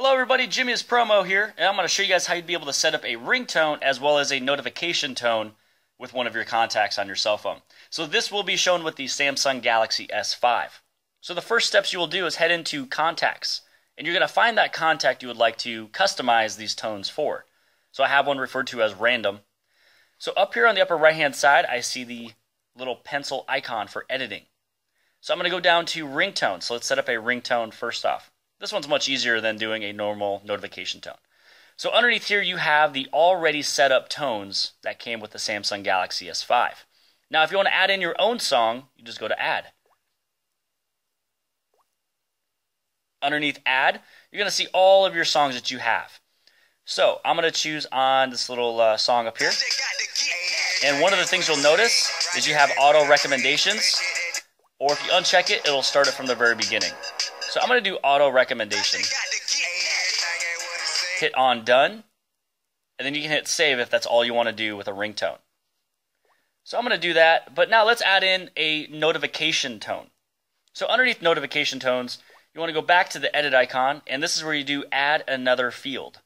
Hello everybody, Jimmy is Promo here, and I'm going to show you guys how you'd be able to set up a ringtone as well as a notification tone with one of your contacts on your cell phone. So this will be shown with the Samsung Galaxy S5. So the first steps you will do is head into contacts, and you're going to find that contact you would like to customize these tones for. So I have one referred to as random. So up here on the upper right hand side, I see the little pencil icon for editing. So I'm going to go down to ringtone. So let's set up a ringtone first off. This one's much easier than doing a normal notification tone. So underneath here, you have the already set up tones that came with the Samsung Galaxy S5. Now, if you want to add in your own song, you just go to Add. Underneath Add, you're going to see all of your songs that you have. So I'm going to choose on this little uh, song up here. And one of the things you'll notice is you have auto recommendations. Or if you uncheck it, it'll start it from the very beginning. So I'm going to do auto recommendation. Hit on done. And then you can hit save if that's all you want to do with a ringtone. So I'm going to do that. But now let's add in a notification tone. So underneath notification tones, you want to go back to the edit icon. And this is where you do add another field.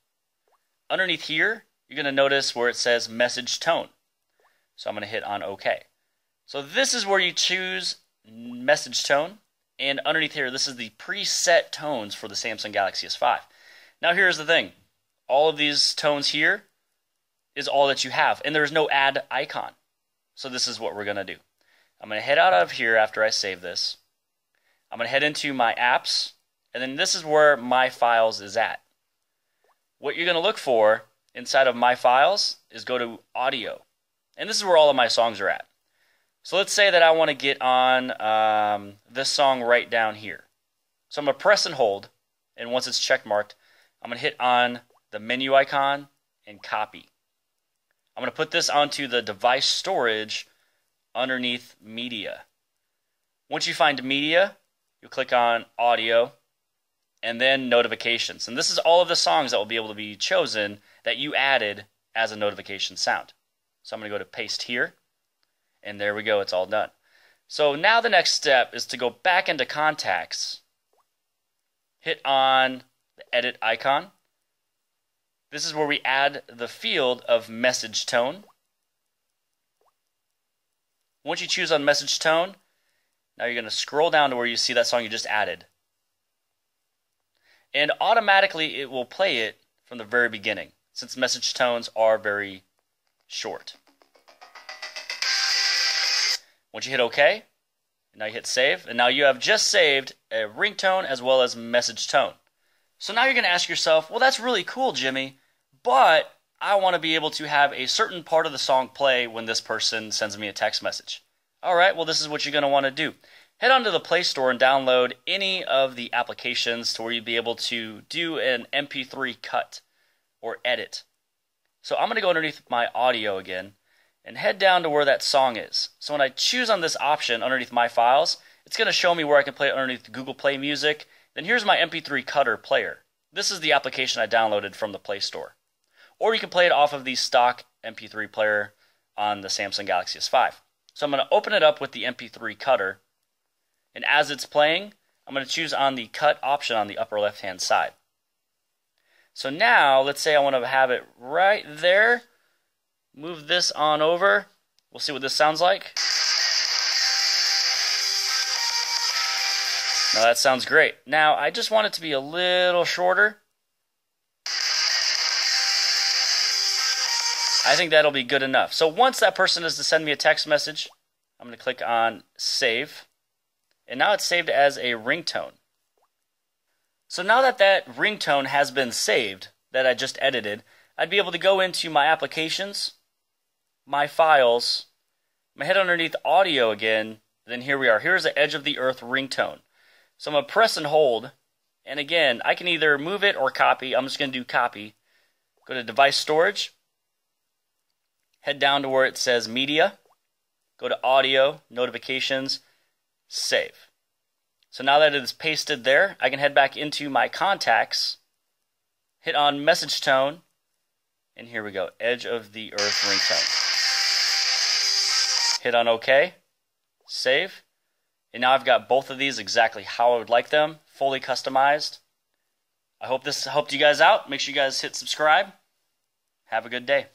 Underneath here, you're going to notice where it says message tone. So I'm going to hit on OK. So this is where you choose message tone. And underneath here, this is the preset tones for the Samsung Galaxy S5. Now here's the thing. All of these tones here is all that you have. And there's no add icon. So this is what we're going to do. I'm going to head out of here after I save this. I'm going to head into my apps. And then this is where my files is at. What you're going to look for inside of my files is go to audio. And this is where all of my songs are at. So let's say that I want to get on um, this song right down here. So I'm going to press and hold, and once it's check marked, I'm going to hit on the menu icon and copy. I'm going to put this onto the device storage underneath media. Once you find media, you click on audio and then notifications. And this is all of the songs that will be able to be chosen that you added as a notification sound. So I'm going to go to paste here. And there we go, it's all done. So now the next step is to go back into contacts, hit on the edit icon. This is where we add the field of message tone. Once you choose on message tone, now you're going to scroll down to where you see that song you just added. And automatically it will play it from the very beginning, since message tones are very short. Once you hit OK, now you hit save, and now you have just saved a ringtone as well as message tone. So now you're going to ask yourself, well, that's really cool, Jimmy, but I want to be able to have a certain part of the song play when this person sends me a text message. All right, well, this is what you're going to want to do. Head onto the Play Store and download any of the applications to where you'd be able to do an MP3 cut or edit. So I'm going to go underneath my audio again and head down to where that song is. So when I choose on this option underneath my files, it's going to show me where I can play it underneath Google Play Music. Then here's my MP3 cutter player. This is the application I downloaded from the Play Store. Or you can play it off of the stock MP3 player on the Samsung Galaxy S5. So I'm going to open it up with the MP3 cutter. And as it's playing, I'm going to choose on the cut option on the upper left hand side. So now, let's say I want to have it right there move this on over. We'll see what this sounds like. Now that sounds great. Now I just want it to be a little shorter. I think that'll be good enough. So once that person is to send me a text message, I'm going to click on save. And now it's saved as a ringtone. So now that that ringtone has been saved, that I just edited, I'd be able to go into my applications, my files. I'm to head underneath audio again. Then here we are. Here's the Edge of the Earth ringtone. So I'm to press and hold. And again, I can either move it or copy. I'm just to do copy. Go to device storage. Head down to where it says media. Go to audio, notifications, save. So now that it is pasted there, I can head back into my contacts, hit on message tone, and here we go, Edge of the Earth ringtone hit on OK, save. And now I've got both of these exactly how I would like them, fully customized. I hope this helped you guys out. Make sure you guys hit subscribe. Have a good day.